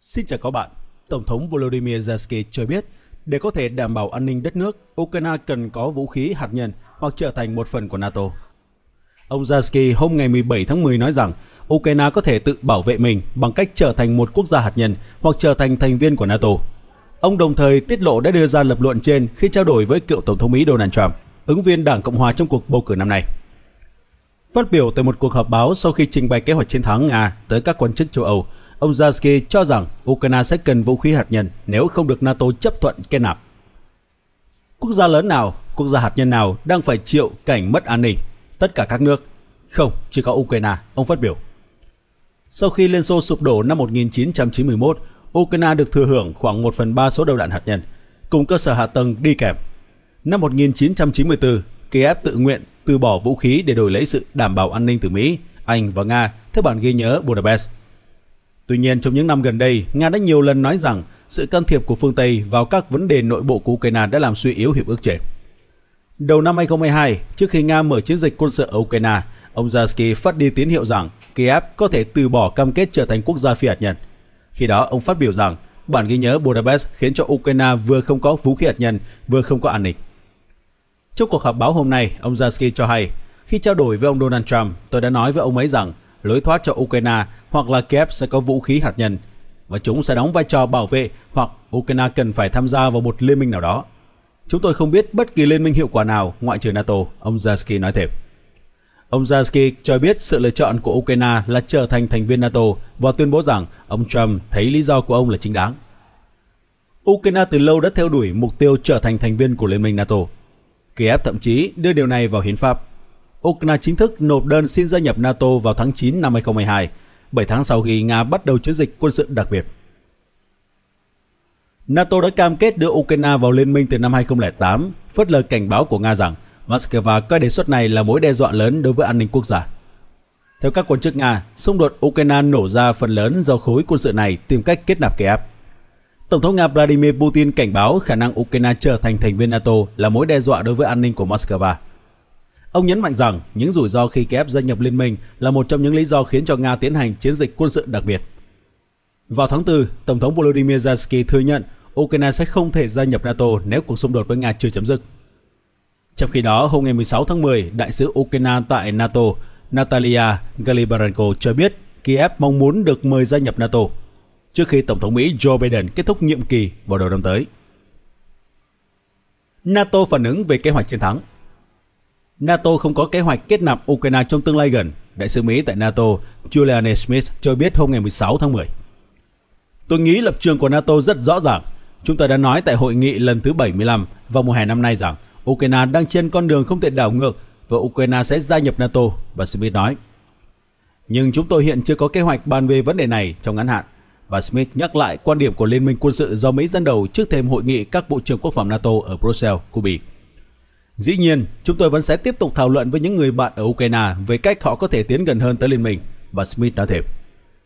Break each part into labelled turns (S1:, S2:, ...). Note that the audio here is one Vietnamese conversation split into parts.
S1: Xin chào các bạn. Tổng thống Volodymyr Zelensky cho biết, để có thể đảm bảo an ninh đất nước, Ukraine cần có vũ khí hạt nhân hoặc trở thành một phần của NATO. Ông Zelensky hôm ngày 17 tháng 10 nói rằng Ukraine có thể tự bảo vệ mình bằng cách trở thành một quốc gia hạt nhân hoặc trở thành thành viên của NATO. Ông đồng thời tiết lộ đã đưa ra lập luận trên khi trao đổi với cựu Tổng thống Mỹ Donald Trump, ứng viên Đảng Cộng hòa trong cuộc bầu cử năm nay. Phát biểu tại một cuộc họp báo sau khi trình bày kế hoạch chiến thắng Nga tới các quan chức châu Âu, ông Zelensky cho rằng Ukraine sẽ cần vũ khí hạt nhân nếu không được NATO chấp thuận kết nạp. Quốc gia lớn nào, quốc gia hạt nhân nào đang phải chịu cảnh mất an ninh? Tất cả các nước. Không, chỉ có Ukraine, ông phát biểu. Sau khi Liên Xô sụp đổ năm 1991, Ukraine được thừa hưởng khoảng 1 phần 3 số đầu đạn hạt nhân, cùng cơ sở hạ tầng đi kèm. Năm 1994, Kiev tự nguyện từ bỏ vũ khí để đổi lấy sự đảm bảo an ninh từ Mỹ, Anh và Nga theo bản ghi nhớ Budapest. Tuy nhiên, trong những năm gần đây, Nga đã nhiều lần nói rằng sự can thiệp của phương Tây vào các vấn đề nội bộ của Ukraine đã làm suy yếu hiệp ước trên. Đầu năm 2022, trước khi Nga mở chiến dịch quân sự ở Ukraine, ông Zelensky phát đi tín hiệu rằng Kiev có thể từ bỏ cam kết trở thành quốc gia phi hạt nhân. Khi đó, ông phát biểu rằng bản ghi nhớ Budapest khiến cho Ukraine vừa không có vũ khí hạt nhân, vừa không có an ninh. Trong cuộc họp báo hôm nay, ông Zelensky cho hay, khi trao đổi với ông Donald Trump, tôi đã nói với ông ấy rằng lối thoát cho Ukraine hoặc là Kiev sẽ có vũ khí hạt nhân và chúng sẽ đóng vai trò bảo vệ hoặc Ukraine cần phải tham gia vào một liên minh nào đó. Chúng tôi không biết bất kỳ liên minh hiệu quả nào ngoại trừ NATO, ông Zelensky nói thêm. Ông Zelensky cho biết sự lựa chọn của Ukraine là trở thành thành viên NATO và tuyên bố rằng ông Trump thấy lý do của ông là chính đáng. Ukraine từ lâu đã theo đuổi mục tiêu trở thành thành viên của Liên minh NATO. Kiev thậm chí đưa điều này vào hiến pháp. Ukraine chính thức nộp đơn xin gia nhập NATO vào tháng 9 năm 2022, 7 tháng sau khi Nga bắt đầu chiến dịch quân sự đặc biệt. NATO đã cam kết đưa Ukraine vào liên minh từ năm 2008, phớt lờ cảnh báo của Nga rằng Moscow coi đề xuất này là mối đe dọa lớn đối với an ninh quốc gia. Theo các quan chức Nga, xung đột Ukraine nổ ra phần lớn do khối quân sự này tìm cách kết nạp Kiev. Tổng thống Nga Vladimir Putin cảnh báo khả năng Ukraine trở thành thành viên NATO là mối đe dọa đối với an ninh của Moscow. Ông nhấn mạnh rằng những rủi ro khi Kiev gia nhập liên minh là một trong những lý do khiến cho Nga tiến hành chiến dịch quân sự đặc biệt. Vào tháng 4, Tổng thống Volodymyr Zelensky thừa nhận Ukraine sẽ không thể gia nhập NATO nếu cuộc xung đột với Nga chưa chấm dứt. Trong khi đó, hôm ngày 16 tháng 10, đại sứ Ukraine tại NATO Natalia Galibarenko cho biết Kiev mong muốn được mời gia nhập NATO trước khi Tổng thống Mỹ Joe Biden kết thúc nhiệm kỳ vào đầu năm tới. NATO phản ứng về kế hoạch chiến thắng NATO không có kế hoạch kết nạp Ukraine trong tương lai gần, đại sứ Mỹ tại NATO Julian Smith cho biết hôm ngày 16 tháng 10. Tôi nghĩ lập trường của NATO rất rõ ràng. Chúng ta đã nói tại hội nghị lần thứ 75 vào mùa hè năm nay rằng Ukraine đang trên con đường không thể đảo ngược và Ukraine sẽ gia nhập NATO, bà Smith nói. Nhưng chúng tôi hiện chưa có kế hoạch bàn về vấn đề này trong ngắn hạn. Bà Smith nhắc lại quan điểm của Liên minh quân sự do Mỹ dẫn đầu trước thêm hội nghị các bộ trưởng quốc phòng NATO ở Brussels, Cuba. Dĩ nhiên, chúng tôi vẫn sẽ tiếp tục thảo luận với những người bạn ở Ukraine về cách họ có thể tiến gần hơn tới liên minh, bà Smith nói thêm.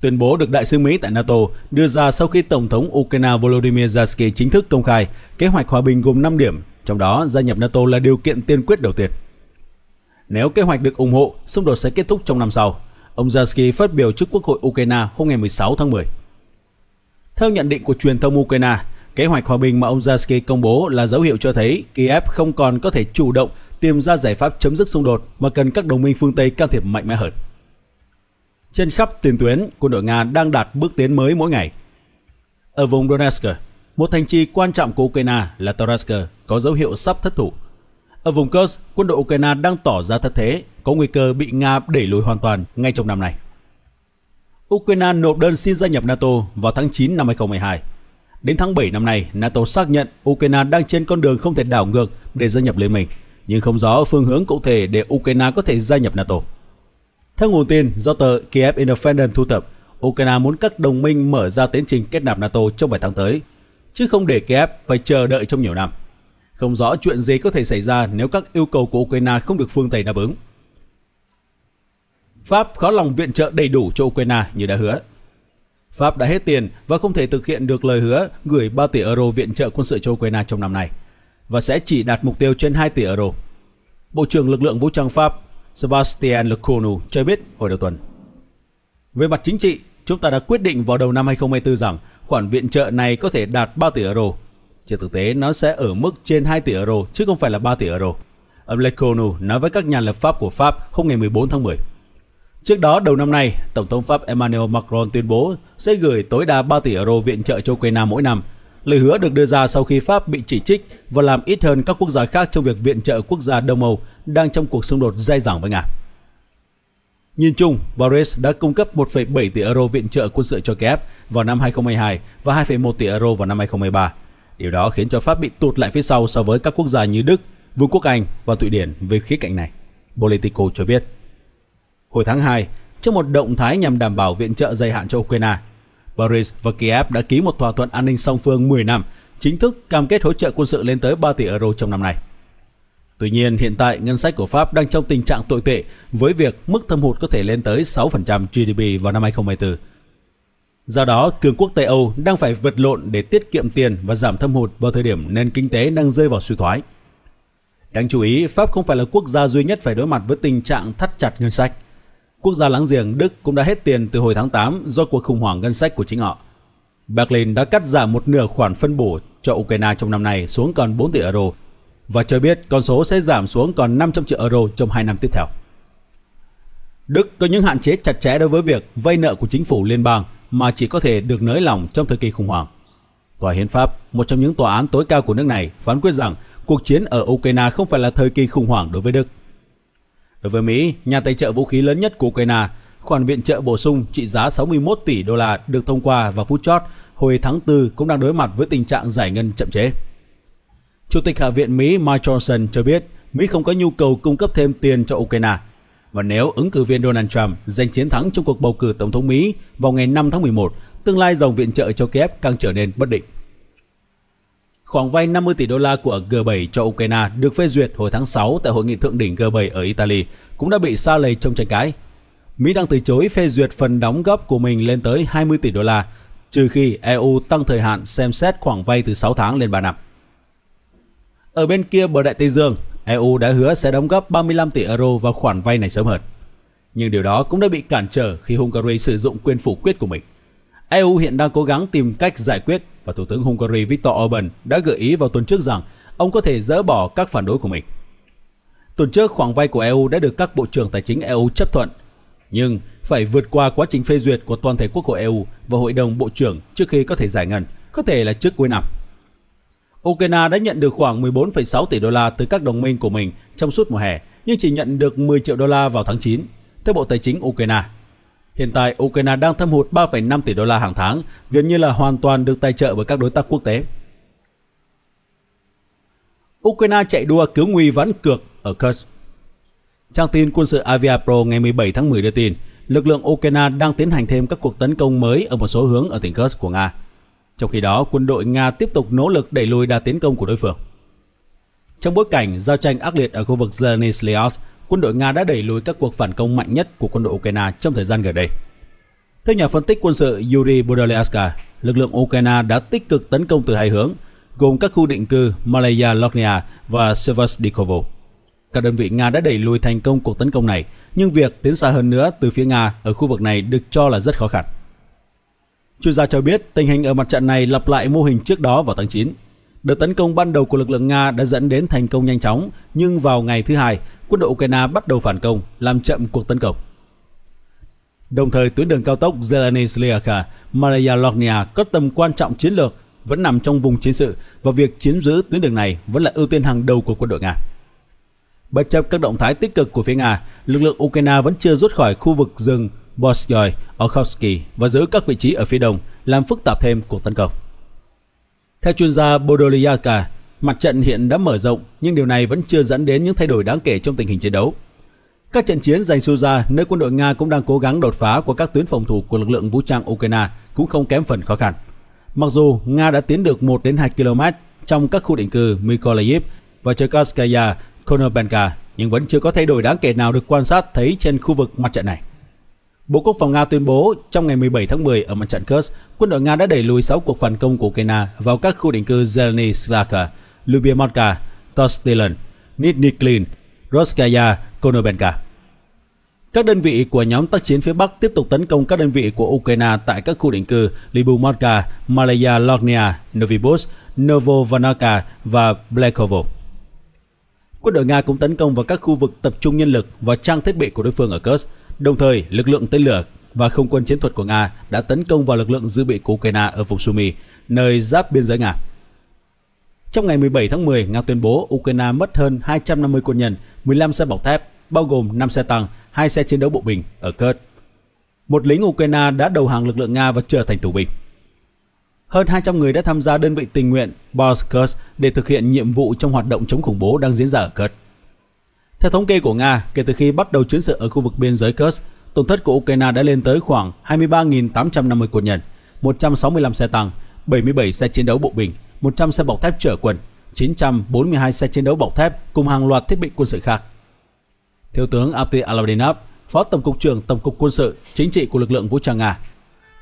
S1: Tuyên bố được đại sứ Mỹ tại NATO đưa ra sau khi Tổng thống Ukraine Volodymyr Zelensky chính thức công khai kế hoạch hòa bình gồm 5 điểm, trong đó gia nhập NATO là điều kiện tiên quyết đầu tiên. Nếu kế hoạch được ủng hộ, xung đột sẽ kết thúc trong năm sau. Ông Zelensky phát biểu trước Quốc hội Ukraine hôm ngày 16 tháng 10. Theo nhận định của truyền thông Ukraine, kế hoạch hòa bình mà ông Zelensky công bố là dấu hiệu cho thấy Kiev không còn có thể chủ động tìm ra giải pháp chấm dứt xung đột mà cần các đồng minh phương Tây can thiệp mạnh mẽ hơn. Trên khắp tiền tuyến, quân đội Nga đang đạt bước tiến mới mỗi ngày. Ở vùng Donetsk, một thành trì quan trọng của Ukraine là Toretsk có dấu hiệu sắp thất thủ. Ở vùng Kursk, quân đội Ukraine đang tỏ ra thất thế, có nguy cơ bị Nga đẩy lùi hoàn toàn ngay trong năm nay. Ukraine nộp đơn xin gia nhập NATO vào tháng 9 năm 2012. Đến tháng 7 năm nay, NATO xác nhận Ukraine đang trên con đường không thể đảo ngược để gia nhập liên minh, nhưng không rõ phương hướng cụ thể để Ukraine có thể gia nhập NATO. Theo nguồn tin do tờ Kiev Independent thu thập, Ukraine muốn các đồng minh mở ra tiến trình kết nạp NATO trong vài tháng tới, chứ không để Kiev phải chờ đợi trong nhiều năm. Không rõ chuyện gì có thể xảy ra nếu các yêu cầu của Ukraine không được phương Tây đáp ứng. Pháp khó lòng viện trợ đầy đủ cho Ukraine như đã hứa. Pháp đã hết tiền và không thể thực hiện được lời hứa gửi 3 tỷ euro viện trợ quân sự cho Ukraine trong năm nay và sẽ chỉ đạt mục tiêu trên 2 tỷ euro. Bộ trưởng lực lượng vũ trang Pháp Sebastian Lecornu cho biết hồi đầu tuần. Về mặt chính trị, chúng ta đã quyết định vào đầu năm 2024 rằng khoản viện trợ này có thể đạt 3 tỷ euro. Trên thực tế, nó sẽ ở mức trên 2 tỷ euro chứ không phải là 3 tỷ euro. Ông Lecornu nói với các nhà lập pháp của Pháp hôm ngày 14 tháng 10. Trước đó, đầu năm nay, Tổng thống Pháp Emmanuel Macron tuyên bố sẽ gửi tối đa 3 tỷ euro viện trợ cho Ukraine mỗi năm. Lời hứa được đưa ra sau khi Pháp bị chỉ trích và làm ít hơn các quốc gia khác trong việc viện trợ quốc gia Đông Âu đang trong cuộc xung đột dai dẳng với Nga. Nhìn chung, Boris đã cung cấp 1,7 tỷ euro viện trợ quân sự cho Kiev vào năm 2022 và 2,1 tỷ euro vào năm 2023. Điều đó khiến cho Pháp bị tụt lại phía sau so với các quốc gia như Đức, Vương quốc Anh và Thụy Điển về khía cạnh này. Politico cho biết. Hồi tháng 2, trong một động thái nhằm đảm bảo viện trợ dài hạn cho Ukraine, Paris và Kiev đã ký một thỏa thuận an ninh song phương 10 năm, chính thức cam kết hỗ trợ quân sự lên tới 3 tỷ euro trong năm nay. Tuy nhiên, hiện tại ngân sách của Pháp đang trong tình trạng tồi tệ với việc mức thâm hụt có thể lên tới 6% GDP vào năm 2024. Do đó, cường quốc Tây Âu đang phải vật lộn để tiết kiệm tiền và giảm thâm hụt vào thời điểm nền kinh tế đang rơi vào suy thoái. Đáng chú ý, Pháp không phải là quốc gia duy nhất phải đối mặt với tình trạng thắt chặt ngân sách. Quốc gia láng giềng Đức cũng đã hết tiền từ hồi tháng 8 do cuộc khủng hoảng ngân sách của chính họ. Berlin đã cắt giảm một nửa khoản phân bổ cho Ukraine trong năm nay xuống còn 4 tỷ euro và cho biết con số sẽ giảm xuống còn 500 triệu euro trong 2 năm tiếp theo. Đức có những hạn chế chặt chẽ đối với việc vay nợ của chính phủ liên bang mà chỉ có thể được nới lỏng trong thời kỳ khủng hoảng. Tòa Hiến pháp, một trong những tòa án tối cao của nước này, phán quyết rằng cuộc chiến ở Ukraine không phải là thời kỳ khủng hoảng đối với Đức. Đối với Mỹ, nhà tài trợ vũ khí lớn nhất của Ukraine, khoản viện trợ bổ sung trị giá 61 tỷ đô la được thông qua vào phút chót hồi tháng 4 cũng đang đối mặt với tình trạng giải ngân chậm chế. Chủ tịch Hạ viện Mỹ Mike Johnson cho biết Mỹ không có nhu cầu cung cấp thêm tiền cho Ukraine. Và nếu ứng cử viên Donald Trump giành chiến thắng trong cuộc bầu cử Tổng thống Mỹ vào ngày 5 tháng 11, tương lai dòng viện trợ cho Kiev càng trở nên bất định. Khoản vay 50 tỷ đô la của G7 cho Ukraine được phê duyệt hồi tháng 6 tại hội nghị thượng đỉnh G7 ở Italy cũng đã bị xa lầy trong tranh cãi. Mỹ đang từ chối phê duyệt phần đóng góp của mình lên tới 20 tỷ đô la, trừ khi EU tăng thời hạn xem xét khoản vay từ 6 tháng lên 3 năm. Ở bên kia bờ Đại Tây Dương, EU đã hứa sẽ đóng góp 35 tỷ euro vào khoản vay này sớm hơn. Nhưng điều đó cũng đã bị cản trở khi Hungary sử dụng quyền phủ quyết của mình. EU hiện đang cố gắng tìm cách giải quyết và Thủ tướng Hungary Viktor Orbán đã gợi ý vào tuần trước rằng ông có thể dỡ bỏ các phản đối của mình. Tuần trước, khoản vay của EU đã được các bộ trưởng tài chính EU chấp thuận, nhưng phải vượt qua quá trình phê duyệt của toàn thể quốc hội EU và Hội đồng Bộ trưởng trước khi có thể giải ngân, có thể là trước cuối năm. Ukraine đã nhận được khoảng 14,6 tỷ đô la từ các đồng minh của mình trong suốt mùa hè, nhưng chỉ nhận được 10 triệu đô la vào tháng 9, theo Bộ Tài chính Ukraine. Hiện tại, Ukraine đang thâm hụt 3,5 tỷ đô la hàng tháng, gần như là hoàn toàn được tài trợ bởi các đối tác quốc tế. Ukraine chạy đua cứu nguy vãn cược ở Kursk. Trang tin quân sự Aviapro ngày 17 tháng 10 đưa tin, lực lượng Ukraine đang tiến hành thêm các cuộc tấn công mới ở một số hướng ở tỉnh Kursk của Nga. Trong khi đó, quân đội Nga tiếp tục nỗ lực đẩy lùi đà tiến công của đối phương. Trong bối cảnh giao tranh ác liệt ở khu vực Zelny quân đội Nga đã đẩy lùi các cuộc phản công mạnh nhất của quân đội Ukraine trong thời gian gần đây. Theo nhà phân tích quân sự Yuri Bodolyaska, lực lượng Ukraine đã tích cực tấn công từ hai hướng, gồm các khu định cư Malaya Lognia và Sevastopol. Các đơn vị Nga đã đẩy lùi thành công cuộc tấn công này, nhưng việc tiến xa hơn nữa từ phía Nga ở khu vực này được cho là rất khó khăn. Chuyên gia cho biết tình hình ở mặt trận này lặp lại mô hình trước đó vào tháng 9. Đợt tấn công ban đầu của lực lượng Nga đã dẫn đến thành công nhanh chóng, nhưng vào ngày thứ hai, quân đội Ukraine bắt đầu phản công, làm chậm cuộc tấn công. Đồng thời, tuyến đường cao tốc Zeleny Sliakha, Malaya có tầm quan trọng chiến lược vẫn nằm trong vùng chiến sự và việc chiếm giữ tuyến đường này vẫn là ưu tiên hàng đầu của quân đội Nga. Bất chấp các động thái tích cực của phía Nga, lực lượng Ukraine vẫn chưa rút khỏi khu vực rừng Boskoy, Okhovsky và giữ các vị trí ở phía đông, làm phức tạp thêm cuộc tấn công. Theo chuyên gia Bodolyaka, mặt trận hiện đã mở rộng nhưng điều này vẫn chưa dẫn đến những thay đổi đáng kể trong tình hình chiến đấu. Các trận chiến giành Suza, nơi quân đội Nga cũng đang cố gắng đột phá qua các tuyến phòng thủ của lực lượng vũ trang Ukraine cũng không kém phần khó khăn. Mặc dù Nga đã tiến được 1 đến 2 km trong các khu định cư Mykolaiv và Cherkaskaya, Konobenka, nhưng vẫn chưa có thay đổi đáng kể nào được quan sát thấy trên khu vực mặt trận này. Bộ Quốc phòng Nga tuyên bố trong ngày 17 tháng 10 ở mặt trận Kursk, quân đội Nga đã đẩy lùi 6 cuộc phản công của Ukraine vào các khu định cư Zelny Slaka, Lubyamotka, Tostilen, Nidniklin, Roskaya, Konobenka. Các đơn vị của nhóm tác chiến phía Bắc tiếp tục tấn công các đơn vị của Ukraine tại các khu định cư Lyubomarka, Malaya Lognia, Novibus, Novovanaka và Blekovo. Quân đội Nga cũng tấn công vào các khu vực tập trung nhân lực và trang thiết bị của đối phương ở Kursk. Đồng thời, lực lượng tên lửa và không quân chiến thuật của Nga đã tấn công vào lực lượng dự bị của Ukraine ở vùng Sumy, nơi giáp biên giới Nga. Trong ngày 17 tháng 10, Nga tuyên bố Ukraine mất hơn 250 quân nhân, 15 xe bọc thép, bao gồm 5 xe tăng, 2 xe chiến đấu bộ binh ở Kursk. Một lính Ukraine đã đầu hàng lực lượng Nga và trở thành tù binh. Hơn 200 người đã tham gia đơn vị tình nguyện Boskurs để thực hiện nhiệm vụ trong hoạt động chống khủng bố đang diễn ra ở Kursk. Theo thống kê của Nga, kể từ khi bắt đầu chiến sự ở khu vực biên giới Kursk, tổn thất của Ukraine đã lên tới khoảng 23.850 quân nhân, 165 xe tăng, 77 xe chiến đấu bộ binh, 100 xe bọc thép chở quần, 942 xe chiến đấu bọc thép cùng hàng loạt thiết bị quân sự khác. Thiếu tướng Abdi Aladinov, Phó Tổng cục trưởng Tổng cục Quân sự Chính trị của lực lượng vũ trang Nga,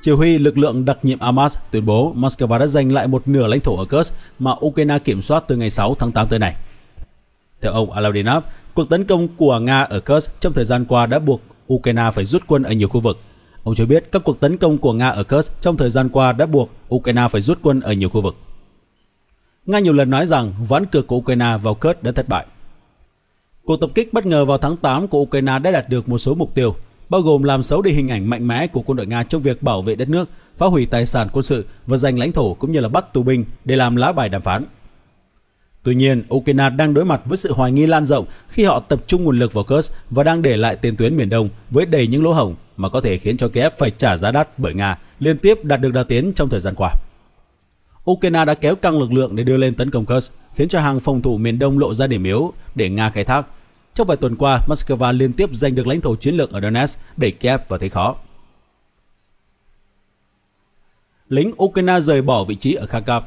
S1: chỉ huy lực lượng đặc nhiệm Amas tuyên bố Moscow đã giành lại một nửa lãnh thổ ở Kursk mà Ukraine kiểm soát từ ngày 6 tháng 8 tới này. Theo ông Aladinov, cuộc tấn công của Nga ở Kursk trong thời gian qua đã buộc Ukraine phải rút quân ở nhiều khu vực. Ông cho biết các cuộc tấn công của Nga ở Kursk trong thời gian qua đã buộc Ukraine phải rút quân ở nhiều khu vực. Nga nhiều lần nói rằng ván cược của Ukraine vào Kursk đã thất bại. Cuộc tập kích bất ngờ vào tháng 8 của Ukraine đã đạt được một số mục tiêu, bao gồm làm xấu đi hình ảnh mạnh mẽ của quân đội Nga trong việc bảo vệ đất nước, phá hủy tài sản quân sự và giành lãnh thổ cũng như là bắt tù binh để làm lá bài đàm phán. Tuy nhiên, Ukraine đang đối mặt với sự hoài nghi lan rộng khi họ tập trung nguồn lực vào Kursk và đang để lại tiền tuyến miền Đông với đầy những lỗ hổng mà có thể khiến cho Kiev phải trả giá đắt bởi Nga liên tiếp đạt được đà tiến trong thời gian qua. Ukraine đã kéo căng lực lượng để đưa lên tấn công Kursk, khiến cho hàng phòng thủ miền Đông lộ ra điểm yếu để Nga khai thác. Trong vài tuần qua, Moscow liên tiếp giành được lãnh thổ chiến lược ở Donetsk, để Kiev vào thế khó. Lính Ukraine rời bỏ vị trí ở Kharkov.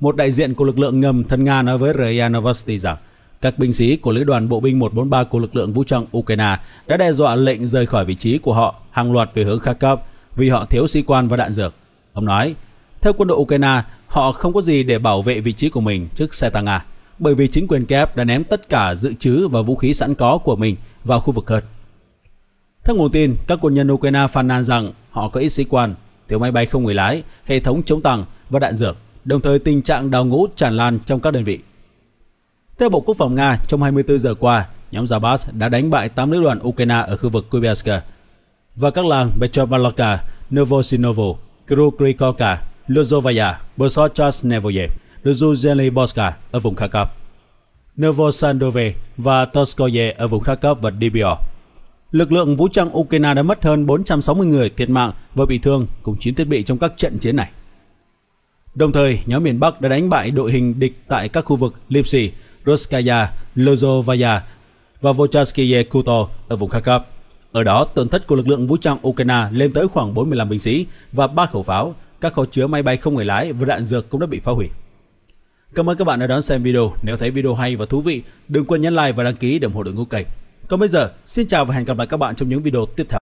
S1: Một đại diện của lực lượng ngầm thân Nga nói với RIA Novosti rằng các binh sĩ của lữ đoàn bộ binh 143 của lực lượng vũ trang Ukraine đã đe dọa lệnh rời khỏi vị trí của họ hàng loạt về hướng Kharkov vì họ thiếu sĩ quan và đạn dược. Ông nói, theo quân đội Ukraine, họ không có gì để bảo vệ vị trí của mình trước xe tăng Nga, bởi vì chính quyền Kiev đã ném tất cả dự trữ và vũ khí sẵn có của mình vào khu vực Kursk. Theo nguồn tin, các quân nhân Ukraine phàn nàn rằng họ có ít sĩ quan, thiếu máy bay không người lái, hệ thống chống tăng và đạn dược, đồng thời tình trạng đào ngũ tràn lan trong các đơn vị. Theo Bộ Quốc phòng Nga, trong 24 giờ qua, nhóm Zabas đã đánh bại 8 lữ đoàn Ukraine ở khu vực Kubiansk và các làng Petropavlovka, Novosinovo, Krukrikovka, Lozovaya, Luzuzeli Boska ở vùng Kharkov, Novosandove và Toskoye ở vùng Kharkov và Dnipro. Lực lượng vũ trang Ukraine đã mất hơn 460 người thiệt mạng và bị thương cùng 9 thiết bị trong các trận chiến này. Đồng thời, nhóm miền Bắc đã đánh bại đội hình địch tại các khu vực Lipsy, Roskaya, Lozovaya và Vochaskiye Kuto ở vùng Kharkov. Ở đó, tổn thất của lực lượng vũ trang Ukraine lên tới khoảng 45 binh sĩ và 3 khẩu pháo, các kho chứa máy bay không người lái và đạn dược cũng đã bị phá hủy. Cảm ơn các bạn đã đón xem video. Nếu thấy video hay và thú vị, đừng quên nhấn like và đăng ký để ủng hộ đội ngũ kênh. Còn bây giờ, xin chào và hẹn gặp lại các bạn trong những video tiếp theo.